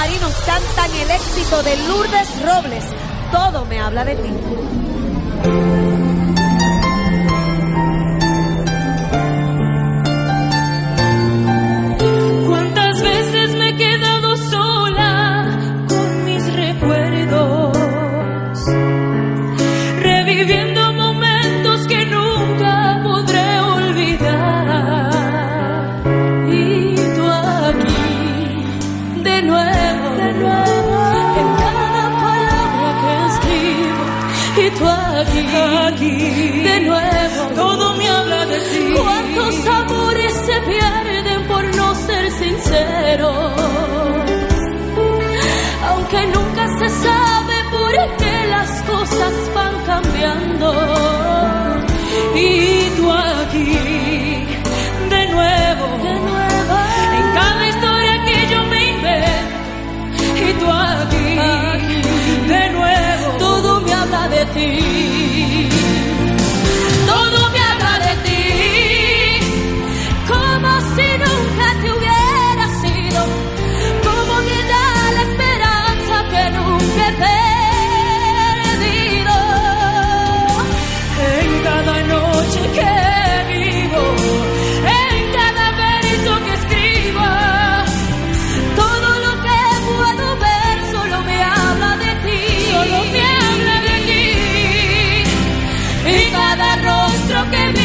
marinos cantan el éxito de Lourdes Robles. Todo me habla de ti. aqui. aqui. cada rostro que ve.